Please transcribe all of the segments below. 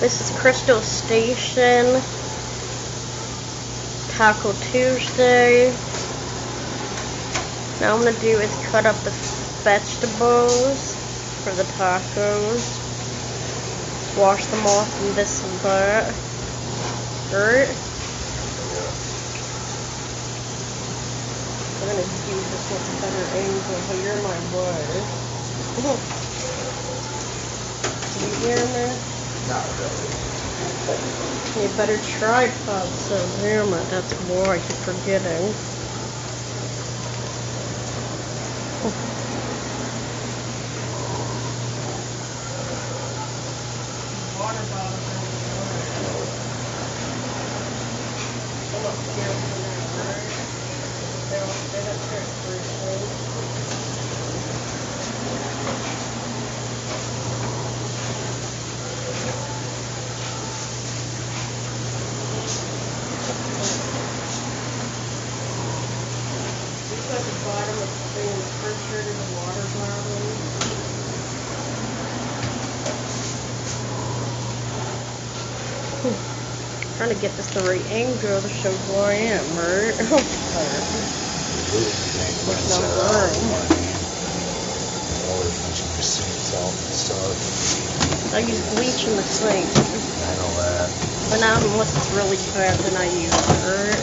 This is Krystal Station. Taco Tuesday. Now I'm gonna do is cut up the vegetables for the tacos. Wash them off in this and that. Right? I'm gonna use this much better angle here, my boy. Can you hear me? Not really. A better tripod, so it, that's more I keep forgetting. Trying to get this the right angle to show who I am, right? Oh, There's no room. I use bleach in the sink. I know that. But now unless it's really bad, then I use it, right?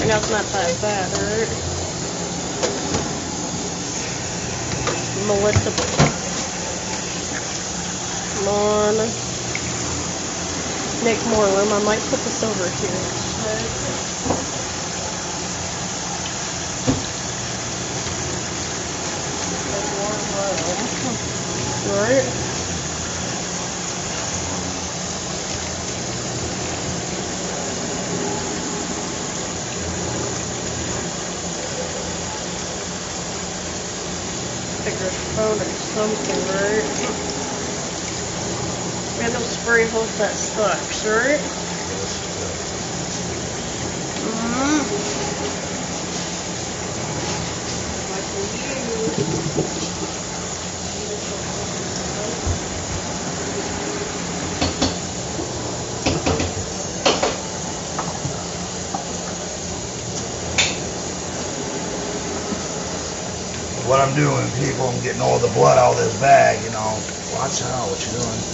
I know it's not that bad, right? Melissa. Come on make more room. I might put this over here. Right. Figure phone or something, right? That. What I'm doing, people, I'm getting all the blood out of this bag, you know. Watch out, what you're doing?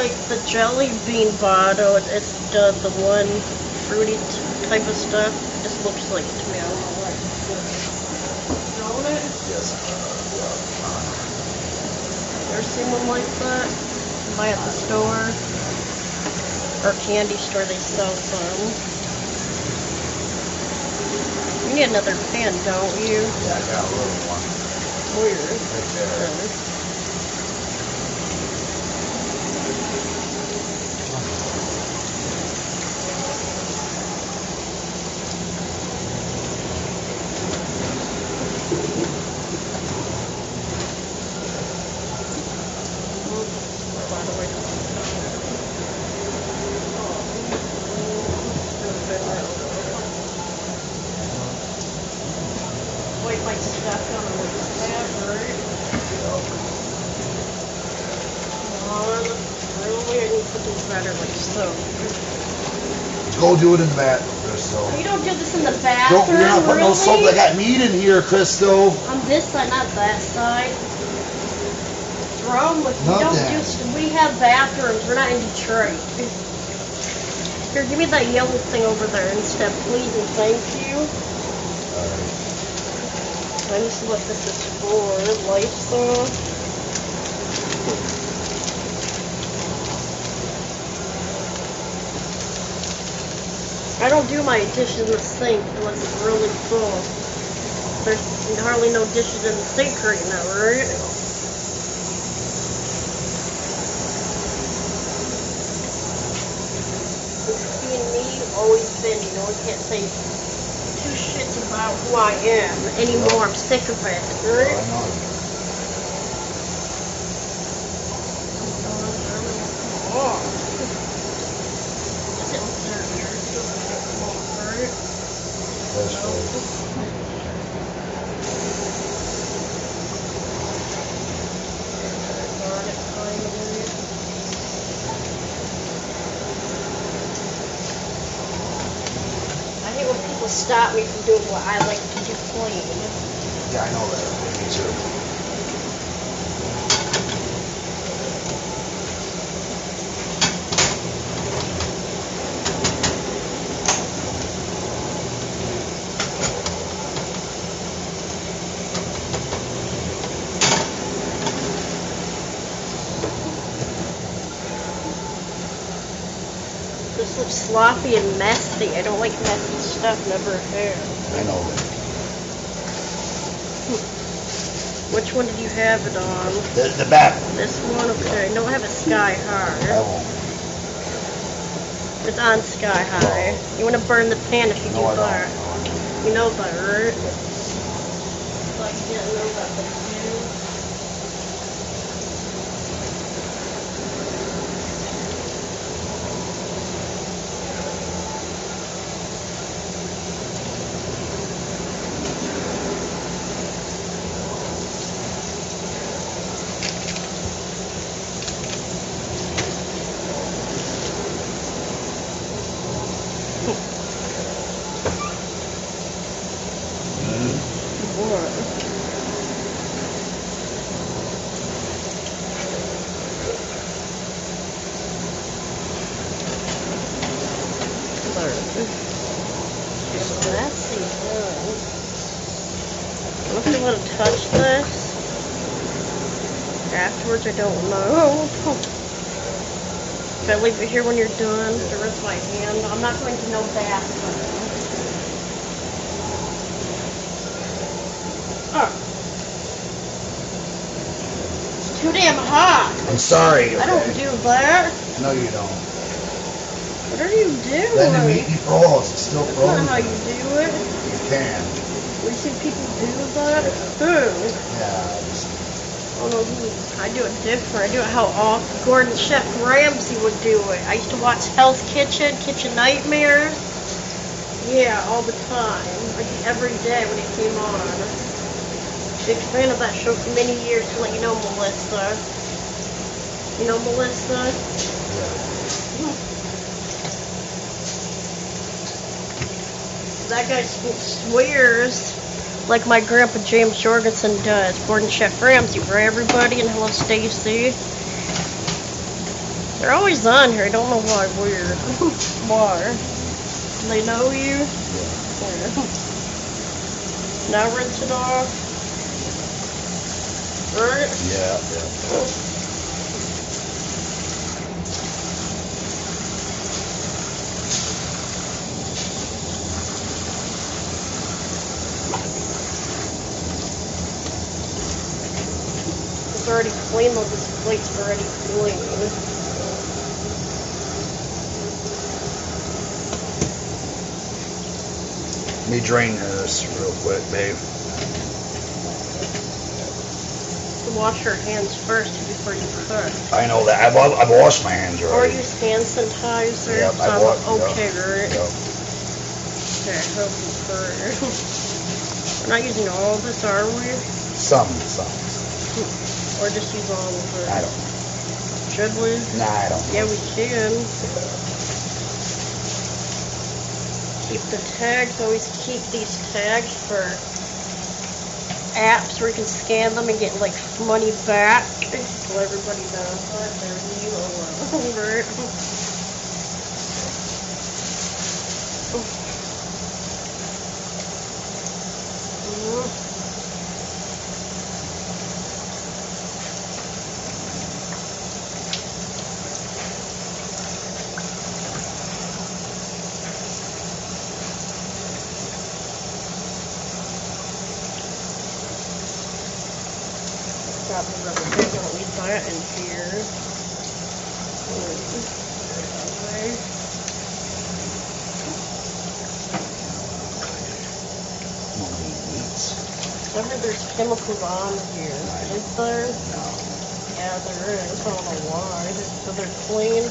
like the jelly bean bottle. It, it's the, the one fruity type of stuff. It just looks like it to me. I don't know what. Don't it? Yes. Ever seen one like that? Buy at the store or candy store. They sell some. You need another pen, don't you? Yeah, I got a little one. Where? Right there. Do it in the bath, Krystal. Oh, you don't do this in the bathroom. Don't, you're not putting really? no soap. I got meat in here, Krystal. On this side, not that side. What's wrong with you? Don't do. We have bathrooms. We're not in Detroit. Here, give me that yellow thing over there instead, please, and thank you. Alright. Let me see what this is for. Lysol. I don't do my dishes in the sink unless it's really full. There's hardly no dishes in the sink right now, right? See, me always been, you know, I can't say two shits about who I am anymore. I'm sick of it, right? I like to do clean. Yeah, I know that. Me too. This looks sloppy and messy. I don't like messy stuff, never have. I know that. Which one did you have it on? The, the back one. This one? Okay. No, I have it sky I high. won't. It's on sky high. You want to burn the pan if you No, I do don't. You know that, right? Like, you didn't know that, but you do. What? It's messy, huh? What if you want to touch this? Afterwards, I don't know. Can I leave it here when you're done? To rinse my hand? I'm not going to no bathroom. Oh. It's too damn hot. I'm sorry. I don't do that. No, you don't. What are you doing? Then the meat froze. It's still That's frozen. not how you do it. You can. We see people do that. Yeah. Just, I don't know who. I do it different. I do it how all Gordon Chef Ramsay would do it. I used to watch Hell's Kitchen, Kitchen Nightmares. Yeah, all the time. Like every day when it came on. Big fan of that show for many years to let you know, Melissa. You know Melissa? That guy swears like my grandpa James Jorgensen does. Gordon Chef Ramsay for everybody and hello Stacy. They're always on here. I don't know why. Weird. why? They know you? Yeah. Now rinse it off. Right? Yeah. Yeah. It's already clean. Look, this plate's already clean. Let me drain this real quick, babe. Wash your hands first before you cook. I know that. I've, I've washed my hands already. Or use hand sanitizer. Yep, I Sounds bought- okay, right? Yep. Okay, I hope you. We're not using all of this, are we? Some, some. Or just use all of it? I don't. Should we? Nah, I don't. Yeah, we can. Keep the tags. Always keep these tags for apps where you can scan them and get like money back. So everybody knows that. There's you alone. Right? Mhm. Got the rubber band. Don't leave that in here. I heard there's chemicals on here. Is there? Yeah, there is. I don't know why. So they're clean.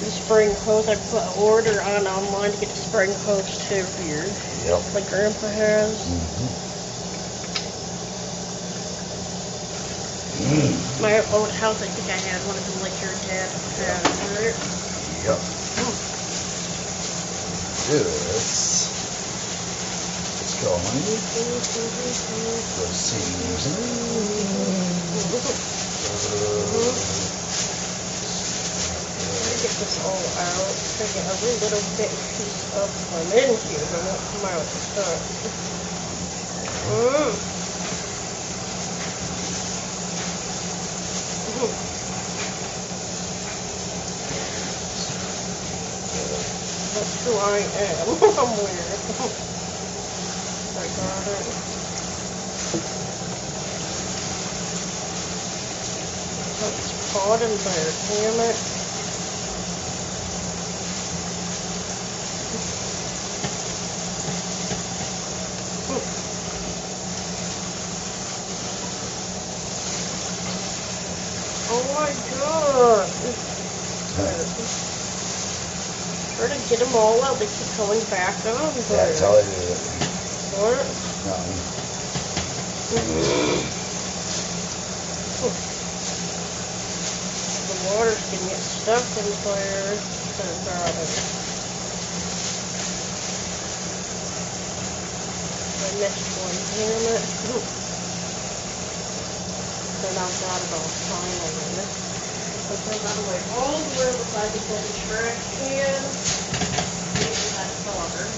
The spring hose, I put an order on online to get the spring hose too here. Yep. Like Grandpa has. Mm. My old house, I think I had one of them like your dad had. Yep. This. Let's go, honey. Let's see. Try to get this all out. To get every little bit piece of them in here, it won't come out stuck. Mm. That's who I am. I'm weird. It. It's caught in there, damn it. Oh my god. Try to get them all out. They keep going back on. Yeah, there. tell you that. What? No. The water's gonna get stuck in there. Got. I missed one, damn it. Then I've got it all finally. Because I'm like all the way beside the the trash can. Maybe that's water.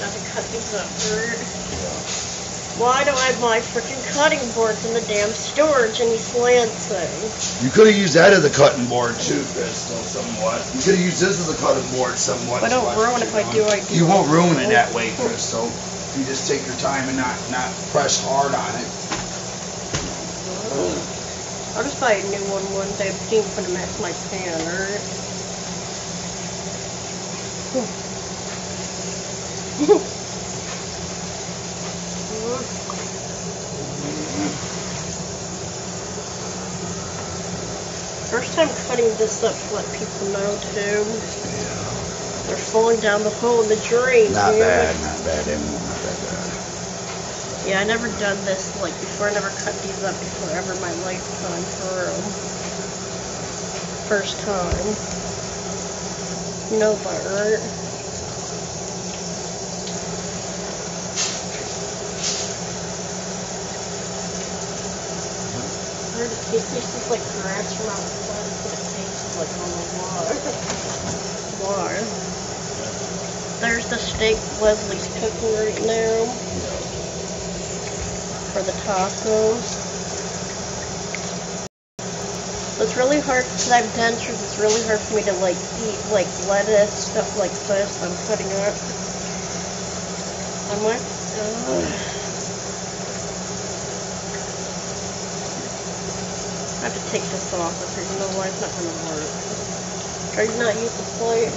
Got to cut these up Yeah. Why do I have my freaking cutting boards in the damn storage in East Lansing? You could have used that as a cutting board too, Krystal, somewhat. You could have used this as a cutting board somewhat. If I don't ruin it, if I do, I do. You won't ruin it that way, Krystal. If you just take your time and not, not press hard on it. I'll just buy a new one one day. I'm thinking for to match my pan, alright? First time cutting this up to let people know too. They're falling down the hole in the drain. Not dude. bad, not bad anymore, not that bad. Yeah, I never done this like before. I never cut these up before ever in my lifetime for real. First time. No know it tastes like grass from it tastes like on the water. There's the steak Lesley's cooking right now for the tacos. It's really hard because I have dentures. It's really hard for me to like eat like lettuce stuff like this. I'm cutting up. I'm like. I have to take this off because you know why it's not gonna work. Are you not use the plate?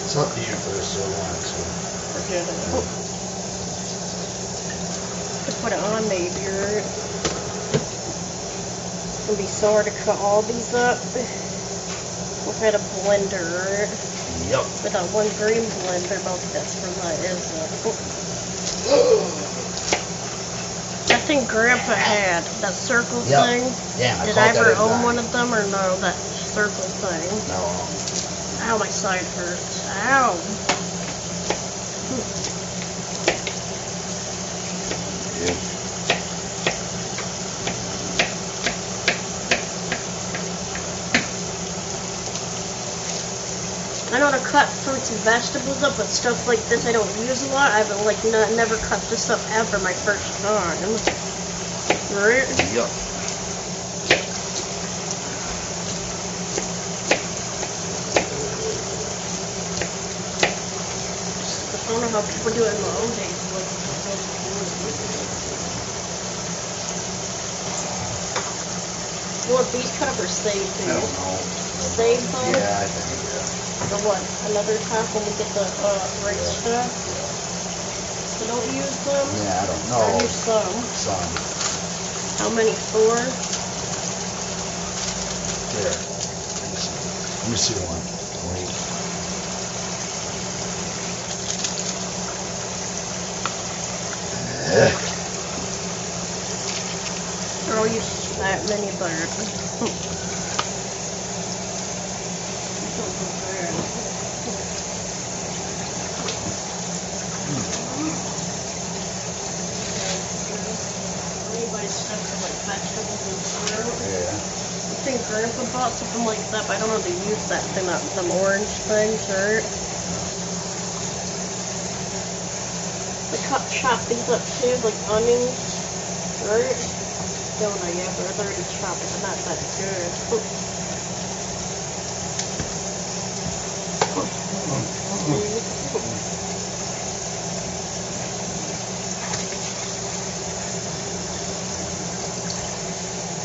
It's up to you, Krystal, want to. Forget it. Just put it on maybe it'll be so hard to cut all these up. Without a blender. Yep. With that one green blender, both that's for that is That thing Grandpa had, that circle Yep. thing. Yeah, I Did I ever own one of them or no? That circle thing. No. Ow, my side hurts. Ow. How to cut fruits and vegetables up, but stuff like this I don't use a lot. I've like not, never cut this up ever my first time. Right? Yep. I don't know how people do it in their own days. Like, well, these cut up are saved, I don't dude. know. Saved them? Yeah, I Or what? Another time when we get the uh, right stuff? So don't use them? Yeah, I don't know. use some? Some. How many? Four? There. Let me see one. Wait. Or I'll use that many there. Anybody stuff for like vegetables and fruit? Yeah. I think Grandpa bought something like that, but I don't know if they use that thing, that them orange thing, shirt. They cut chop these up too, like onions, right? Don't know yet, but they're already chopped, but not that good.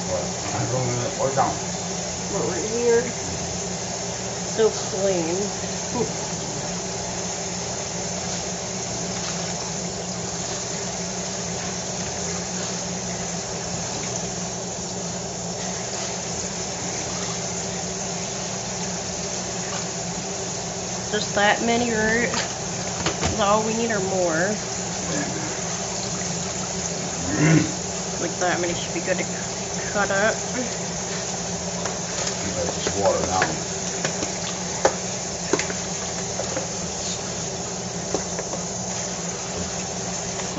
What? I'm going to, or down. But right here, so clean. Just that many? Is all we need or more? Mm-hmm. Like that many should be good to cut up. Let this water down.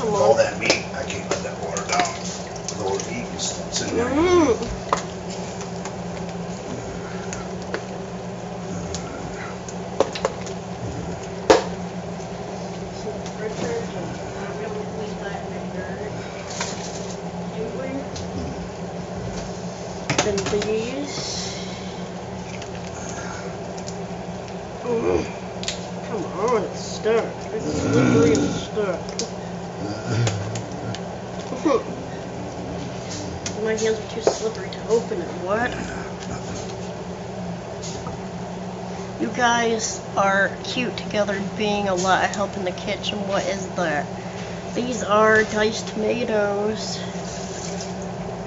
Come With all on. that meat, I can't let that water down. With all the meat is sitting there. Mm. Then these. Mm. Come on, it's stuck. It's slippery and stuck. My hands are too slippery to open it. What? You guys are cute together, being a lot of help in the kitchen. What is that? These are diced tomatoes.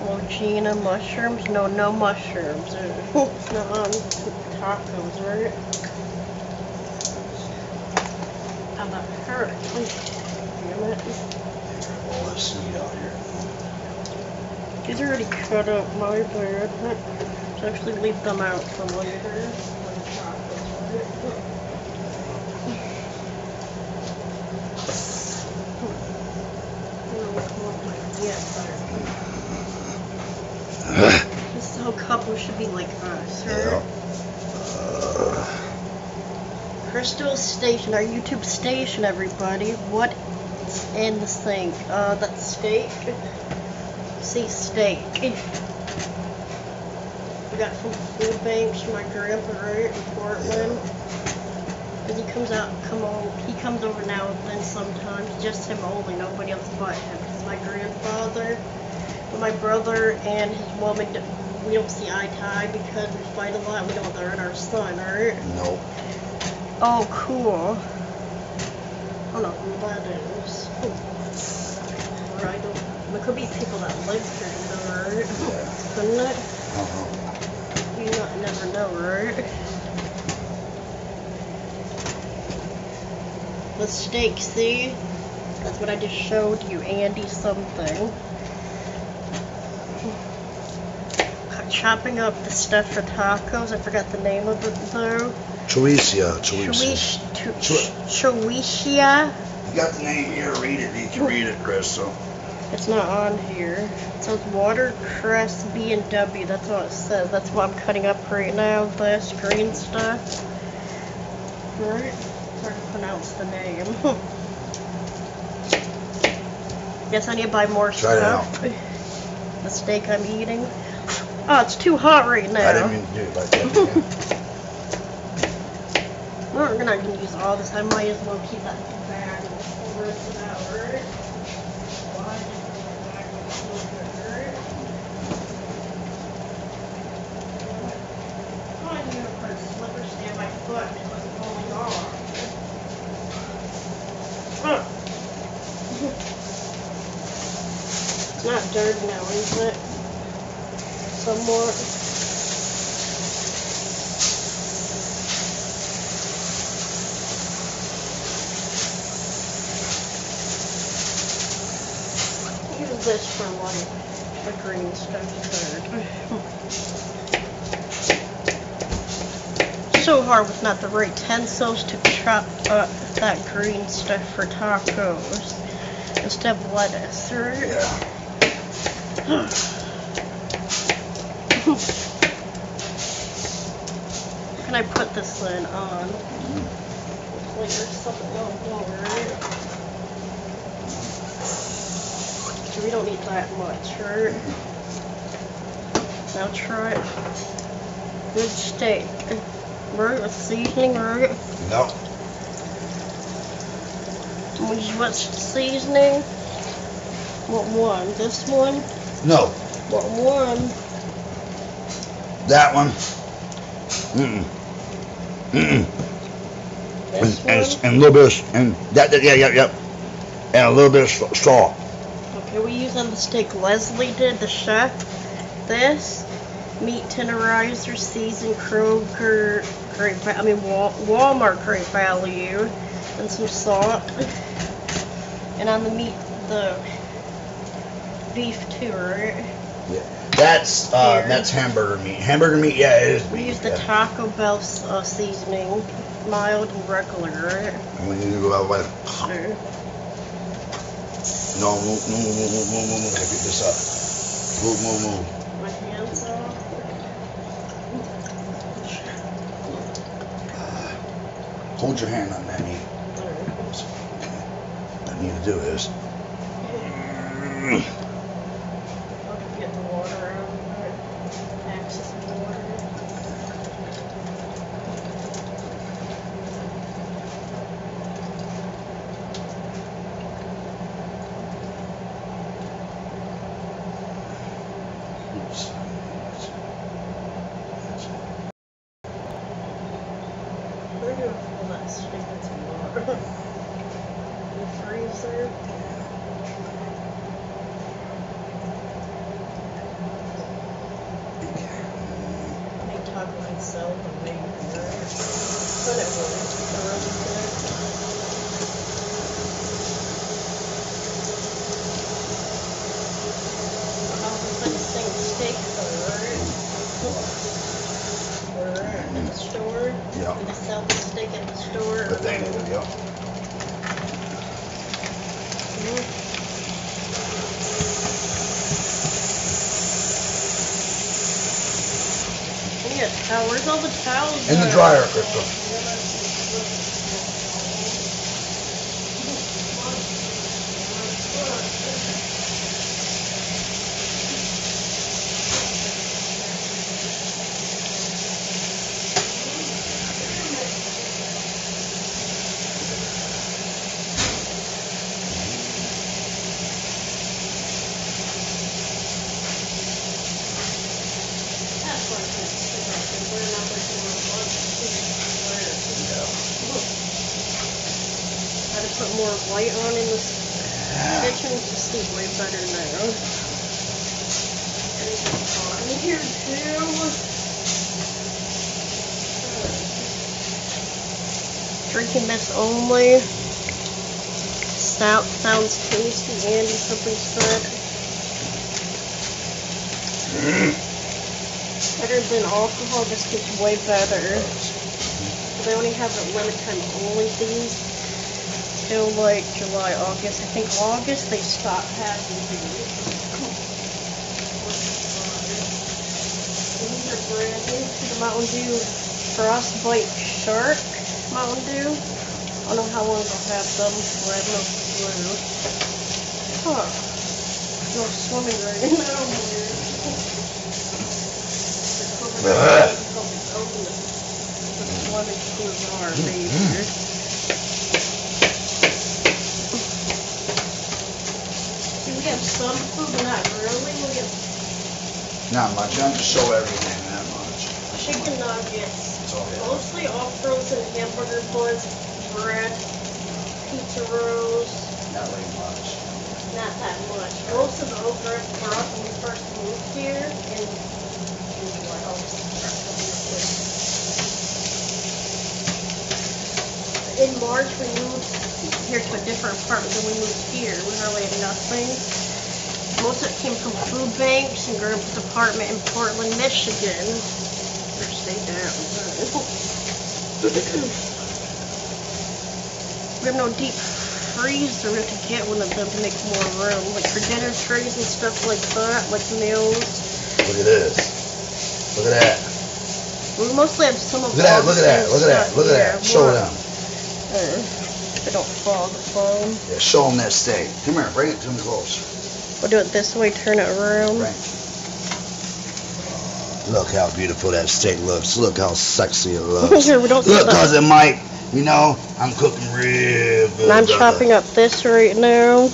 Well, mushrooms? No, no mushrooms. Not on um, tacos, right? How about her? Damn it. All this meat out here. These are already cut up, my bad. Let's actually leave them out for later. This is how couples should be like us, Yeah. right? Krystal Station, our YouTube station, everybody. What's in the sink? Uh, that's steak. See, steak. We got some food banks my grandpa right in Portland. Cause he comes out, come on, he comes over now and then sometimes, just him only, nobody else but him. Cause my grandfather, but my brother and his woman, we don't see eye to eye because we fight a lot. We don't learn our son, right? nope. Oh, cool. I don't know who that is. Or I don't. It could be people that live here, you know, right? Yeah. Couldn't it? Uh-huh. You not, never know, right? The steak, see? That's what I just showed you, Andy something. Chopping up the stuff for tacos. I forgot the name of it though. Choicia, choicia. Chuish, tu- Choi- Chuishia. You got the name here, read it. You can read it, Chris, so. It's not on here. It says watercress B and W. That's what it says. That's what I'm cutting up right now. This green stuff. Right? Hard to pronounce the name. Guess I need to buy more Try it stuff. The steak I'm eating. Oh, it's too hot right now. I didn't mean to do it like that. We're not gonna use all this. I might as well keep that bag and rinse it out, right? Why did the bag look so good, right? I need to put a slipper stay on my foot and it wasn't falling off. Huh. It's not dirty now, is it? Somewhat. Use this for like the green stuff third. So hard with not the right utensils to chop up that green stuff for tacos instead of lettuce, right? Yeah. Can I put this then on? Like there's something on here. So we don't need that much, right? Now try it. Good steak. Right, with seasoning, right? No. Which what seasoning? What one? This one? No. What one? That one. Mm-mm. Mm-mm. And, and, and a little bit of, and that, that, yeah, yeah, yeah. And a little bit of sa- salt. Okay, we use on the steak Lesley did, the chef. This meat tenderizer, seasoned Kroger, great, I mean Wal- Walmart great value, and some salt. And on the meat, the beef too, right? That's, uh, Here. that's hamburger meat. Hamburger meat, yeah, it is We beef, use the yeah. Taco Bell uh, seasoning, mild and regular? And we need to go out with, Sure. no, move, move, move, move, move, move, move, gotta pick this up. Move, move, move. My hands off. Hold your hand on that meat. What I need to do is, I'll get the water out of it. Access the water. oops. We're gonna pull that stupid water. The freezer. They talk myself and make it But it worked. It really good. I'll put the same steak forward. We're at the store. Yeah. They sell the steak at the store. But they need to go. Yeah, towel. Where's all the towels? In the dryer, Krystal. That's what I'm saying. We're not looking at lunch. Had to put more light on in the kitchen to see way better now. Everything's on in here too. Drinking this only. Sound, sounds tasty, Andy something said. Better than alcohol, this gets way better. They only have a limited time only these till like July, August. I think August they stopped having these. These are brand new. The Mountain Dew Frostbite Shark Mountain Dew. I don't know how long they'll have them. I have no clue. Huh. No swimming right now. Lemon Cougar, baby. See, we have some food, but not really. We have Not much. I'm just show everything that much. chicken nuggets, That's all we have. mostly all frozen hamburger buns, bread, pizza rolls, Not really much. not that much. Most of the okra for us when we first moved here and in March we moved here to a different apartment than we moved here. We really had nothing. Most of it came from food banks and Grandpa's apartment in Portland, Michigan. Stay down. we have no deep freezer. We have to get one of them to make more room, like for dinner trays and stuff like that, like meals. Look at this. Look at that. We mostly have some of Look at that. Look at that. Look at that. Look at that. Show them. Uh, they don't fall the phone. Yeah, show them that steak. Come here. Bring it to them close. We'll do it this way. Turn it around. Right. Look how beautiful that steak looks. Look how sexy it looks. Here, we don't Look, cousin Mike. You know, I'm cooking real good. And I'm brother. chopping up this right now.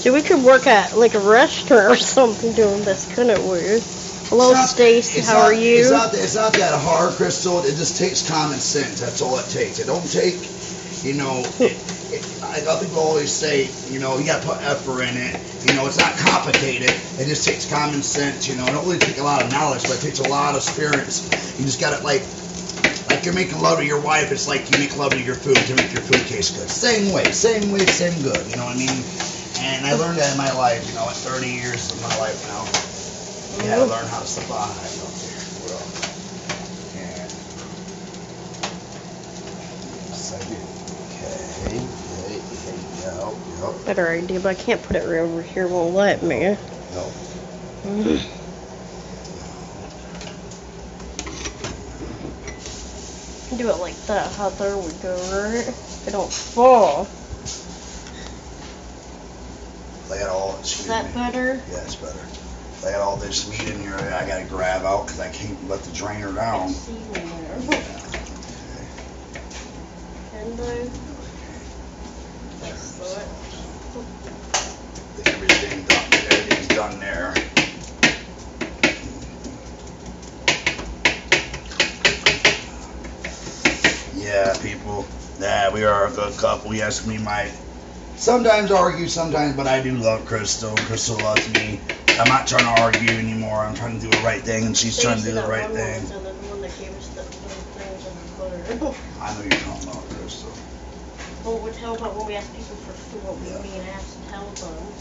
See, we could work at like a restaurant or something doing this, couldn't we? Hello, Stacy. How not- are you? It's not, it's not that hard, Krystal. It just takes common sense. That's all it takes. It don't take, you know, it, it, I I people always say, you know, you got to put effort in it. You know, it's not complicated. It just takes common sense. You know, it don't really take a lot of knowledge, but it takes a lot of experience. You just got to like. Like you're making love to your wife, it's like you make love to your food to make your food taste good. Same way, same way, same good. You know what I mean? And I learned that in my life. You know, in 30 years of my life now. You gotta learn how to survive out there. Well, yeah. Second. Okay. Okay. Okay. Yep. Yep. Better idea, but I can't put it right over here. Won't let me. No. Do it like that. How there we go, right? It don't fall. They got all. Is that me. better? Yeah, it's better. They got all this meat in here. I gotta grab out because I can't let the drainer down. Seasoning there. Okay. And that's it. Everything done. Everything's done there. Yeah, people. Yeah, we are a good couple. Yes, we might sometimes argue, sometimes, but I do love Krystal. Krystal loves me. I'm not trying to argue anymore. I'm trying to do the right thing, and she's trying to do the right thing. was in the one that gave us the little things in the butter. I know you're talking about Krystal. Well, we tell about when we ask people for food, what we Yeah. mean, ask them.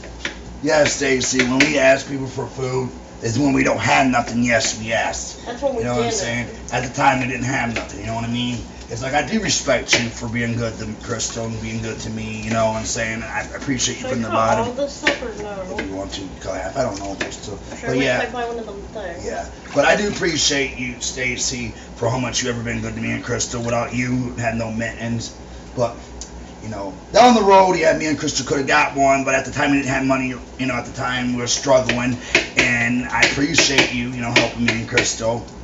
Yeah, Stacy. When we ask people for food, is when we don't have nothing. Yes, we ask. That's when we You know what I'm it. saying? At the time, they didn't have nothing. You know what I mean? It's like I do respect you for being good to Krystal and being good to me. You know what I'm saying? I appreciate you Should from the cut all bottom. this up or no? If you want to, half. I don't know, Krystal. Should I But wait yeah, I buy one of them things? yeah. But I do appreciate you, Stacy, for how much you've ever been good to me and Krystal. Without you, had no mittens. But you know, down the road, yeah, me and Krystal could have got one, but at the time we didn't have money. You know, at the time we were struggling, and I appreciate you, you know, helping me and Krystal And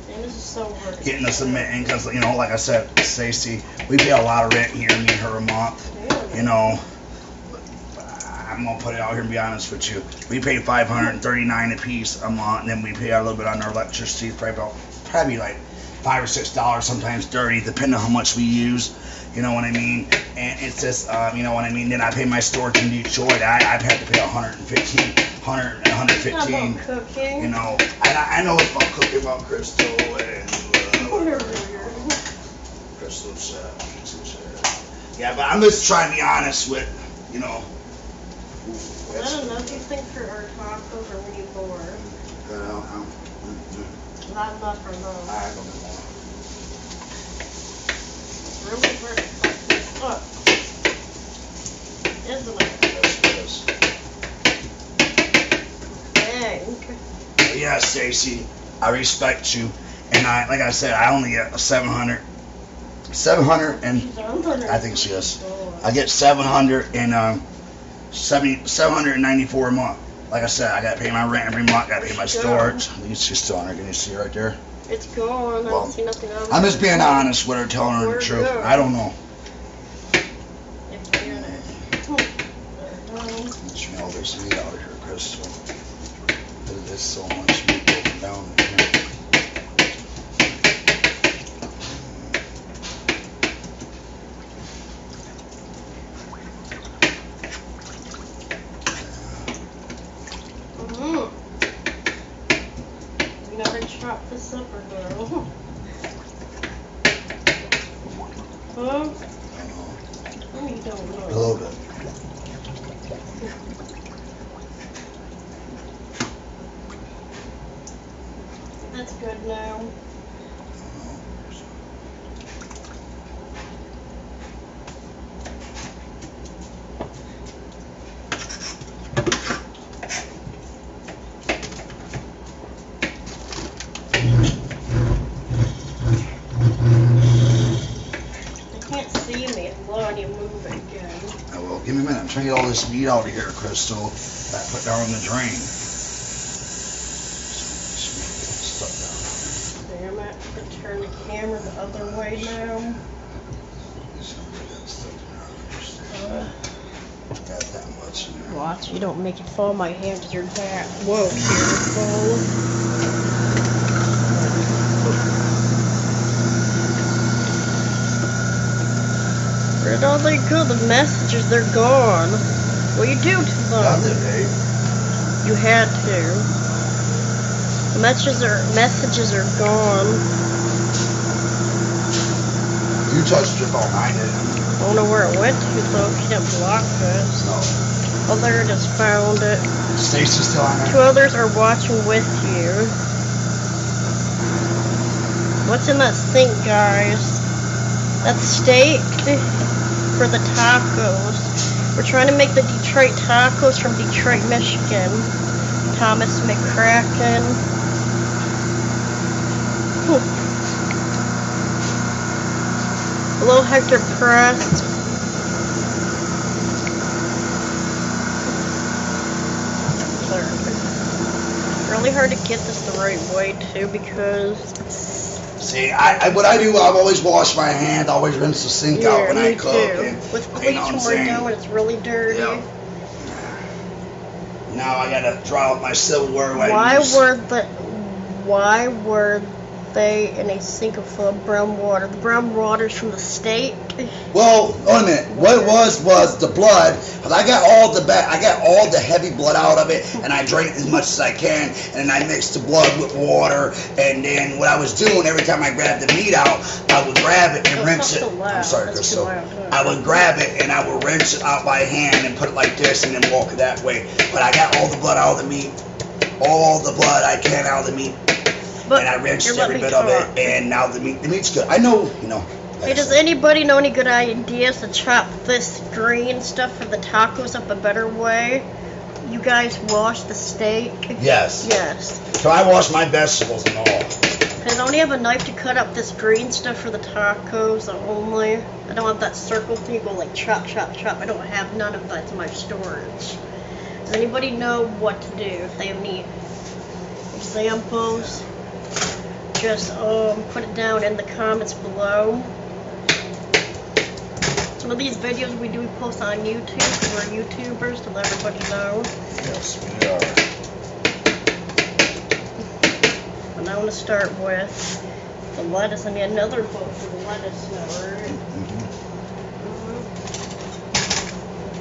so getting us a mitten because you know, like I said, Stacy, we pay a lot of rent here, me and her a month. Really? You know, I'm gonna put it out here and be honest with you. We pay 539 a piece a month, and then we pay a little bit on our electricity, probably about probably like five or six dollars, sometimes thirty, depending on how much we use. You know what I mean? And it's just, um, you know what I mean. Then I pay my storage in Detroit. I, I've had to pay 115, 100, and How 115. about cooking? You know, and I, I know it's about cooking, about Krystal Krystal chef, Yeah, but I'm just trying to be honest with, you know. I don't know. Do you think for our tacos or when you bored? Uh, um, mm, Not enough or mm. I don't know. Really this up. Isn't it? Yes, Dang. yes. Stacy, I respect you, and I, like I said, I only get a 700, 700 and I think she is. I get 700 and um, 70, 794 a month. Like I said, I gotta pay my rent every month. Gotta pay my storage. She's still on her. Can you see right there? It's gone. I don't see nothing else. I'm just being honest with her, telling her the truth. I don't know. It's in it. Um, Let's all this meat out of here, Krystal. There's so much meat broken down in here. chop this up or no? Huh? Oh, you don't know. A little bit. That's good now. I can't see me. Well, you move it again. I will. Give me a minute. I'm trying to get all this meat out of here, Krystal. That I put down in the drain. Damn it. I turn the camera the other way now. Uh, Got that much watch, you don't make it fall my hand because you're that. Whoa, careful. All they go? The messages, they're gone. What you do to them? it. You had to. The messages are messages are gone. You touched your phone. I didn't. I don't know where it went to though. Can't block this. No. Oh, there it is. Found it. Stacy's still on Two others are watching with you. What's in that sink, guys? That's steak for the tacos. We're trying to make the Detroit tacos from Detroit, Michigan. Thomas McCracken. Whew. Hello, Hector Press. Really hard to get this the right way too because See, I, I what I do, I've always washed my hand, always rinse the sink out when I cook. too. And, With you bleach know what I'm when we're saying? done when it's really dirty. Yeah. Now I gotta draw out my silverware. Why were the why were they in a sink full of brown water? The brown water's from the steak. Well, wait a minute. What it was was the blood. 'cause I got all the ba- I got all the heavy blood out of it, and I drank as much as I can, and then I mixed the blood with water, and then what I was doing every time I grabbed the meat out, I would grab it and Don't rinse it. so. I'm sorry, That's Krystal. too loud, huh? I would grab it and I would rinse it out by hand and put it like this, and then walk it that way. But I got all the blood out of the meat, all the blood I can out of the meat, But and I rinsed you're every bit of it, and now the meat the meat's good. I know, you know. Hey, does anybody know any good ideas to chop this green stuff for the tacos up a better way? You guys wash the steak? Yes. Yes. So I wash my vegetables and all. Because I don't have a knife to cut up this green stuff for the tacos only. I don't have that circle thing go like chop, chop, chop. I don't have none of that in my storage. Does anybody know what to do? If they have any examples, just um, put it down in the comments below. Some of these videos we do post on YouTube because we're YouTubers to let everybody know. Yes, we are. And I want to start with the lettuce. I need another bowl for the lettuce now, right?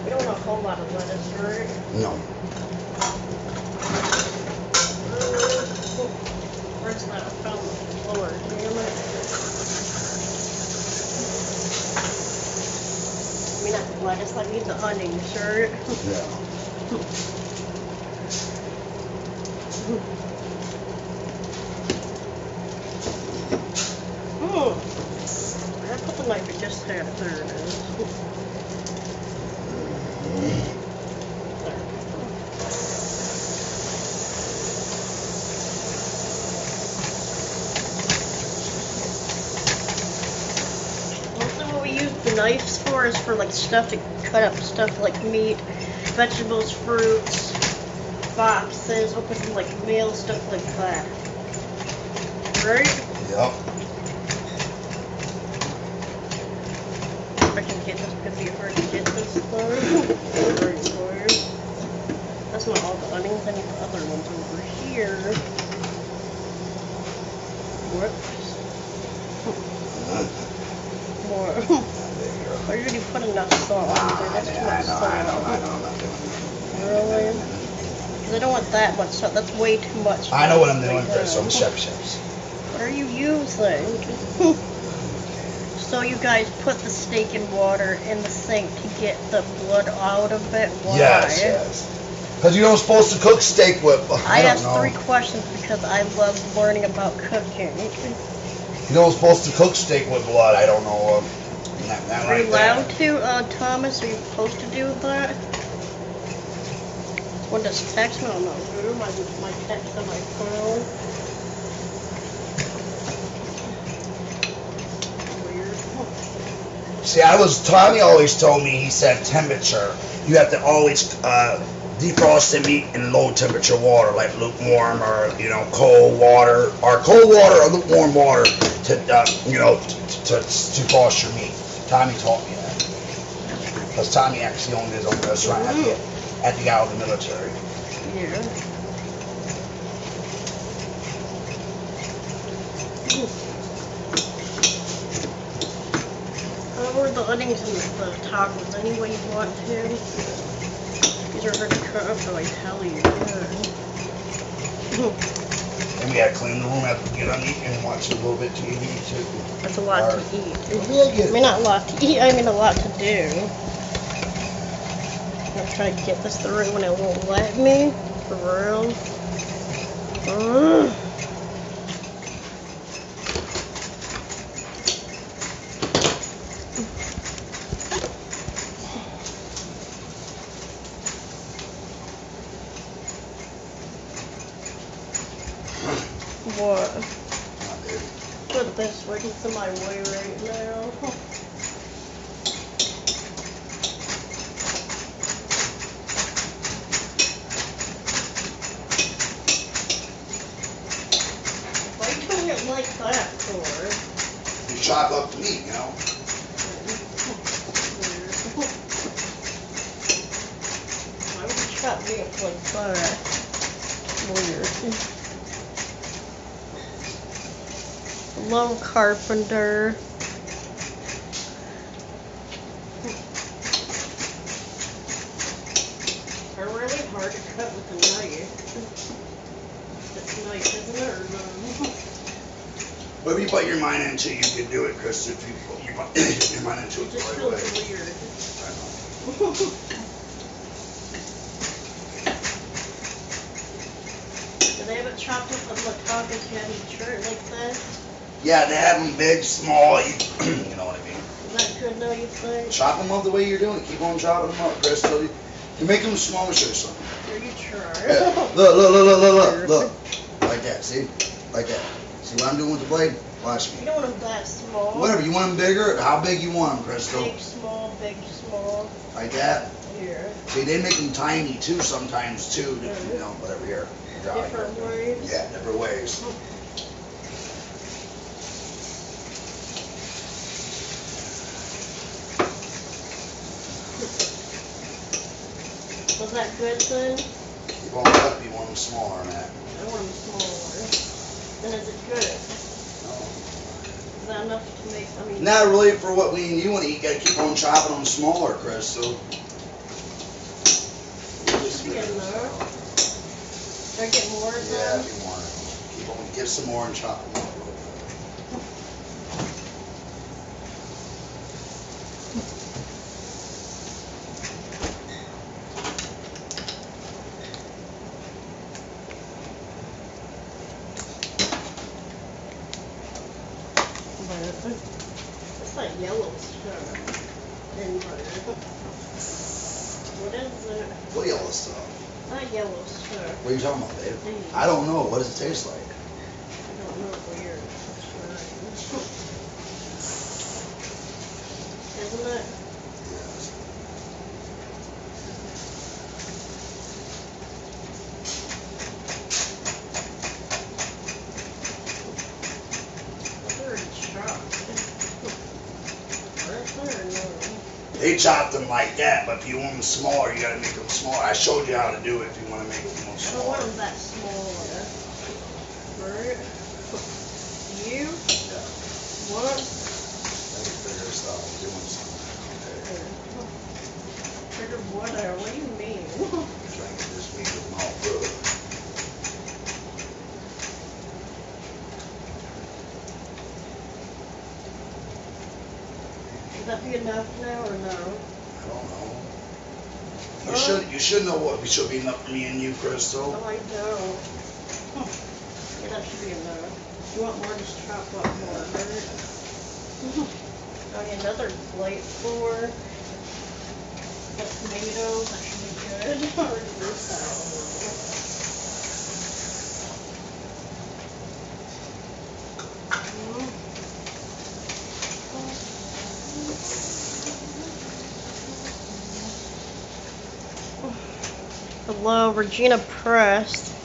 We don't want a whole lot of lettuce, right? No. Where's that? I found the floor. Damn it. I mean, not the lettuce. I need the onions, right? Yeah. Hmm. I put the knife. It just had it. There it is. Mostly what we use the knives for is for like stuff to cut up stuff like meat, vegetables, fruits, boxes, open some like mail, stuff like that. Right? Yep. If I can get this, it's gonna be hard to get this though. Right for you. That's not all the onions, I need the other ones over here. Whoops. More. I already put enough salt on there. That's too I know. I know, I know, I'm not doing it. Really? I don't want that much salt. That's way too much. I know what I'm doing, Right Chris. I'm chef chefs. are you using? so you guys put the steak in water in the sink to get the blood out of it? Why? Yes, yes. Because you don't supposed to cook steak with. I, I don't asked know. three questions because I love learning about cooking. You don't supposed to cook steak with blood. I don't know. Um, Not, not Are right you there. allowed to, uh, Thomas? Are you supposed to do that? When does text? No, no. Go to my, my text on my phone. Weird. See, I was Tommy always told me. He said temperature. You have to always uh, defrost the meat in low temperature water, like lukewarm or you know cold water, or cold water or lukewarm water to uh, you know to, to, to defrost your meat. Tommy taught me that because Tommy actually owned his own restaurant at the, at the out of the military. Yeah. Cover the onions and the tacos any way you want to. These are hard to cut up, so I tell you. And we had to clean the room after we get on eating and watch a little bit TV too. That's a lot Or- to eat. Yeah, I mean, not a lot to eat, I mean a lot to do. I'm gonna try to get this through when it won't let me. For real. Ugh. What? Put this right into my way right now. Why you doing it like that for? You chop up the meat, you know. Why would you chop me up like carpenter. They're really hard to cut with a knife. It's nice, isn't it? Or no? Whatever you put your mind into, it, you can do it, Chris. If you put your, mi- your mind into It it the just right feels way. weird. I know. Do they have it chopped up with Latakas candy shirt like this? Yeah, they have them big, small. You, you know what I mean. Is that good though, you think? Chop them up the way you're doing. Keep on chopping them up, Chris. Till you, you make them smaller, or something. Here you try. Yeah. Look, look, look, look, look, look, look. Like that. See? Like that. See what I'm doing with the blade? Watch You don't want them that small. Whatever. You want them bigger? How big you want them, Krystal? Big, small, big, small. Like that. Here. See, they make them tiny too sometimes too. Mm-hmm. to- You know, whatever here. Different ways. Yeah, different ways. Was that good then? Keep on cutting. You want them smaller than that. I want them smaller. And is it good? Is that enough to make, I mean. Not really for what we and you want to eat. Gotta keep on chopping them smaller, Chris. So. Should be good enough. Should I get more of Yeah, them? if you want. Keep on, get some more and chop them up a little bit. Butter. It's like yellow stuff. In butter. What is it? What yellow stuff? Not yellow stuff. What are you talking about, babe? Mm. I don't know. What does it taste like? I don't know what weird. Isn't it? Yes. Very chopped. Right there, no. They chop them like that, but if you want them smaller, you gotta make them smaller. I showed you how to do it if you want to make them a little I don't want smaller. them that small. Right? You want? That's bigger stuff. Doing something. Okay. Trigger whatever. What do you mean? Trying to get this meat with them all good. That be enough now or no? I don't know. You should you should know what We should be enough for me and you, Krystal. Oh, I don't. Yeah, that should be enough. You want more, just chop up more, right? I need another plate for the tomatoes. That should be good. Already used that. Hello, Regina Press.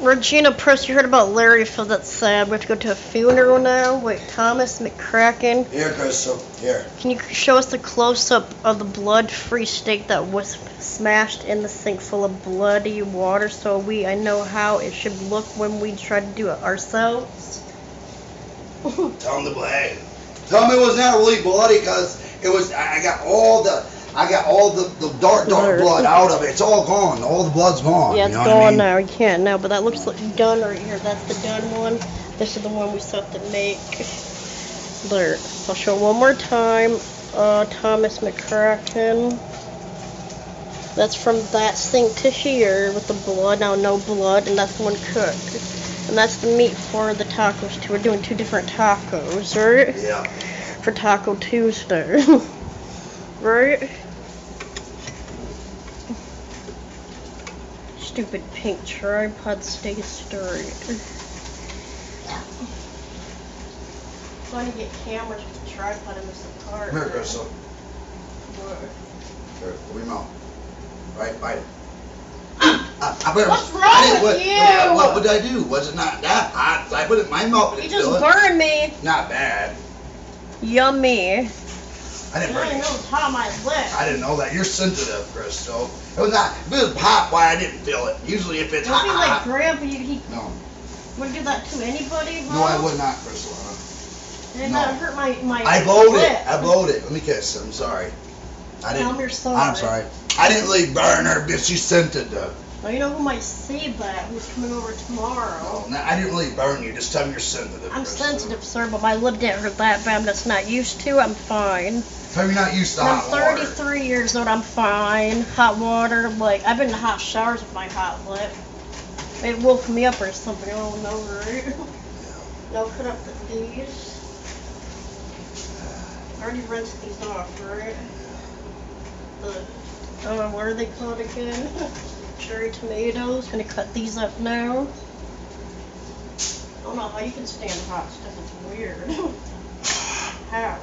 Regina Press, you heard about Larry Phil that's sad. We have to go to a funeral now. Wait, Thomas McCracken. Here, Krystal. Here. Can you show us the close up of the blood free steak that was smashed in the sink full of bloody water so we I know how it should look when we try to do it ourselves? Tell him the blood. Tell him it was not really bloody because it was. I got all the. I got all the, the dark, dark blood out of it. It's all gone. All the blood's gone. Yeah, you it's know gone I mean? now. You can't now, but that looks like done right here. That's the done one. This is the one we still have to make. There. I'll show one more time. Uh, Thomas McCracken. That's from that sink to here with the blood. Now no blood, and that's the one cooked. And that's the meat for the tacos too. We're doing two different tacos, right? Yeah. For Taco Tuesday. right? Stupid pink tripod stay straight. So I need to get cameras with the tripod in this apartment. Come here, Krystal. What? Here, open your mouth. Right, bite it. I, I better, What's wrong I didn't- with what, you? What, what did I do? Was it not that hot? I put it in my mouth. You and just feel it. burned me. Not bad. Yummy. I didn't I burn didn't you. know it's hot on my lip. I didn't know that. You're sensitive, Krystal. It was not. If it was hot, why I didn't feel it. Usually, if it's Don't hot, be like hot, Grandpa. You, he no, would do that to anybody. no, I would not, Krystal. And no. that hurt my my I blowed lip. it. I blowed it. Let me kiss. I'm sorry. I didn't. Tell him sorry. I'm sorry. I didn't really burn her, but she scented though. Well, you know who might see that? Who's coming over tomorrow? No, I didn't really burn you. Just tell me you're sensitive. I'm sensitive, sir, but my lip didn't hurt that bad. I'm just not used to. I'm fine. You're not used to I'm hot water. 33 years old. I'm fine. Hot water, like I've been in hot showers with my hot lip. It woke me up or something. I don't know, right? No, cut up the these. I already rinsed these off, right? The uh, what are they called again? Cherry tomatoes. Gonna cut these up now. I don't know how you can stand hot stuff. It's weird. how?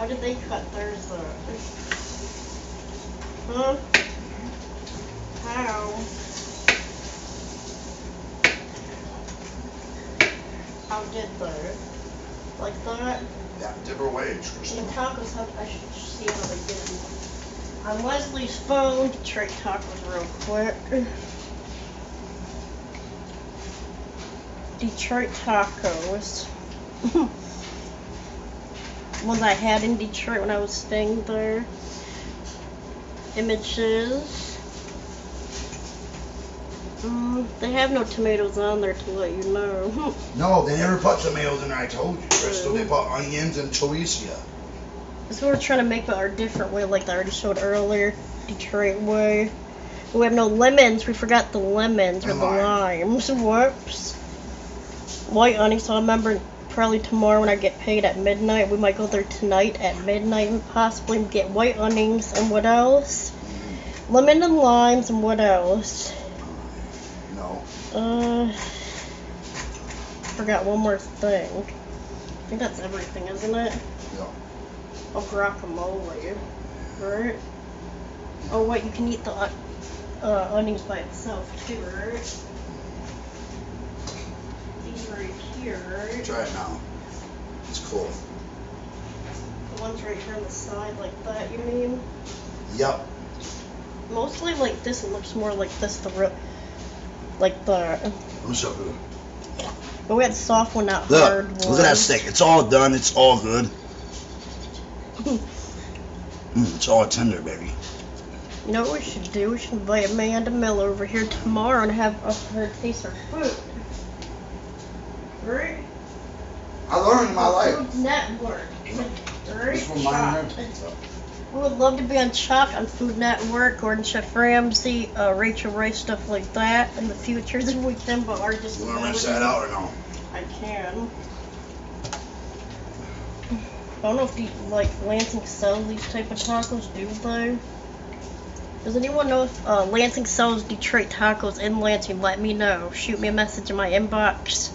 How did they cut theirs up? Huh? How? How did they? Like that? Yeah, different ways, The tacos, how, I should see how they did them. On Lesley's phone, Detroit tacos real quick. Detroit tacos. Ones I had in Detroit when I was staying there. Images. Mm, they have no tomatoes on there to let you know. No, they never put tomatoes in there. I told you, Krystal. They put onions and chorizo. That's what we're trying to make, but our different way, like I already showed earlier, Detroit way. We have no lemons. We forgot the lemons or the lime. limes. Whoops. White onion. So I remember probably tomorrow when I get paid at midnight, we might go there tonight at midnight and possibly get white onions and what else? Lemon and limes and what else? No. Uh, forgot one more thing. I think that's everything, isn't it? No. Oh, guacamole, right? Oh, wait, you can eat the uh, uh, onions by itself too, right? These right here. Try it now. It's cool. The ones right here on the side, like that, you mean? Yep. Mostly like this, it looks more like this, the real, like the, me show you. but we had soft one, not Look, hard one. look at that steak. It's all done. It's all good. Mm, it's all tender, baby. You know what we should do? We should invite Amanda Miller over here tomorrow and have her taste our food. Right? I learned in my life. Food Network. This one mine here? We would love to be on Chopped on Food Network, Gordon Chef Ramsay, uh, Rachael Ray, stuff like that in the future if we can, but our just You wanna rinse that out or no? I can. I don't know if the, like Lansing sells these type of tacos, do they? Does anyone know if uh, Lansing sells Detroit tacos in Lansing? Let me know. Shoot me a message in my inbox.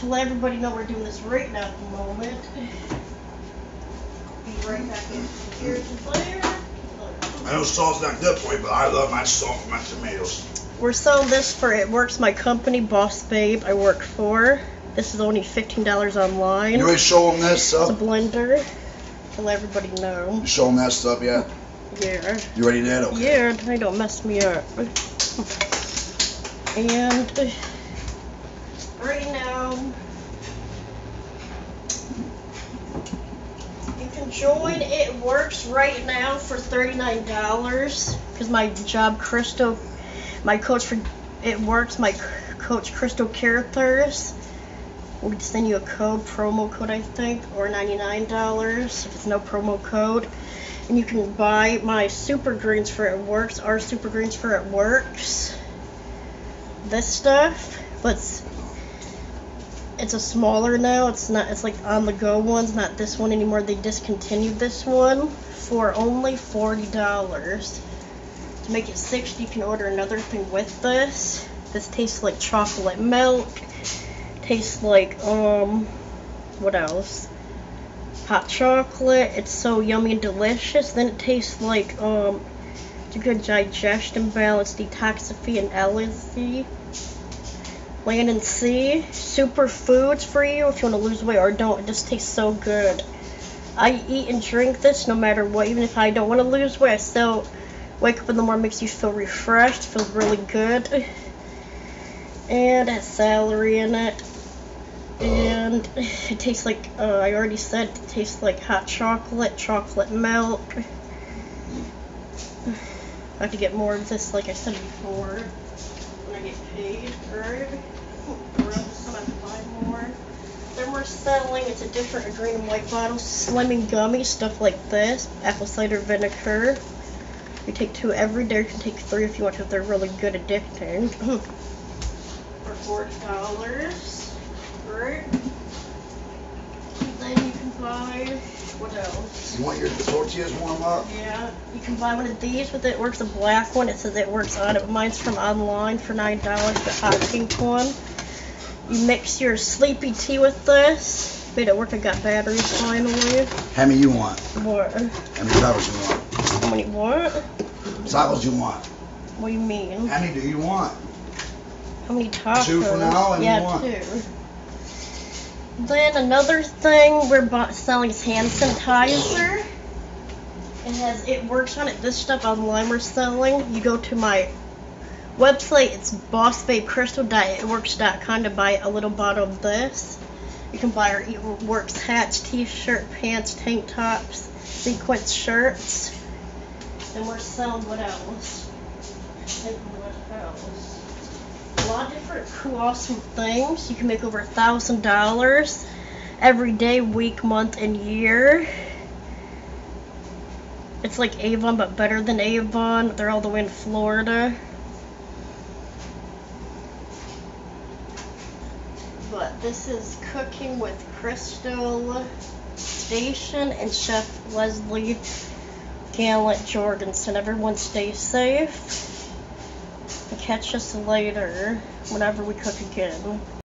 To let everybody know we're doing this right now at the moment. Be right back in. Here's the player. I know salt's not good for you, but I love my salt for my tomatoes. We're selling this for It Works, my company, Boss Babe, I work for. This is only $15 online. You ready to show them this It's a blender. To let everybody know. You show them that stuff yet? Yeah. You ready, Dad? Okay. Yeah, don't mess me up. And right now, you can join. It Works right now for $39 because my job, Crystal, my coach for It Works, my coach, Crystal Carruthers, will send you a code, promo code, I think, or $99 if it's no promo code. And you can buy my super greens for it works our super greens for it works. This stuff but it's, a smaller now it's not it's like on the go ones not this one anymore they discontinued this one for only $40 to make it 60 you can order another thing with this this tastes like chocolate milk tastes like um what else hot chocolate. It's so yummy and delicious. Then it tastes like um, it's a good digestion balance, detoxify and LSD. Land and sea, super foods for you if you want to lose weight or don't. It just tastes so good. I eat and drink this no matter what. Even if I don't want to lose weight, I still wake up in the morning, makes you feel refreshed, feels really good. And it has celery in it and it tastes like uh, I already said it tastes like hot chocolate, chocolate milk. I have to get more of this, like I said before, I get paid. Right? Or else I have to buy more. Then we're selling. It's a different green and white bottle, slimming gummy stuff like this, apple cider vinegar. You take two every day. You can take three if you want to. If they're really good addicting. For forty dollars. Right. Then you can buy what else? You want your tortillas warm up? Yeah, you can buy one of these with it works a black one. It says it works on it. Mine's from online for nine dollars. The hot pink one. You mix your sleepy tea with this. Made it work. I got batteries finally. How many you want? What? How many tacos you want? How many? What? Tacos you want? What do you mean? How many do you want? How many tacos? Two for now, and yeah, want- two. Then another thing we're selling is hand sanitizer. It has it works on it. This stuff online we're selling. You go to my website. It's bossbabecrystal.itworks.com to buy a little bottle of this. You can buy our It Works hats, t-shirt, pants, tank tops, sequence shirts. And we're selling what else? A lot of different cool, awesome things. You can make over a thousand dollars every day, week, month, and year. It's like Avon, but better than Avon. They're all the way in Florida. But this is Cooking with Krystal Station and Chef Lesley Gallant Jorgensen. Everyone stay safe. Catch us later whenever we cook again.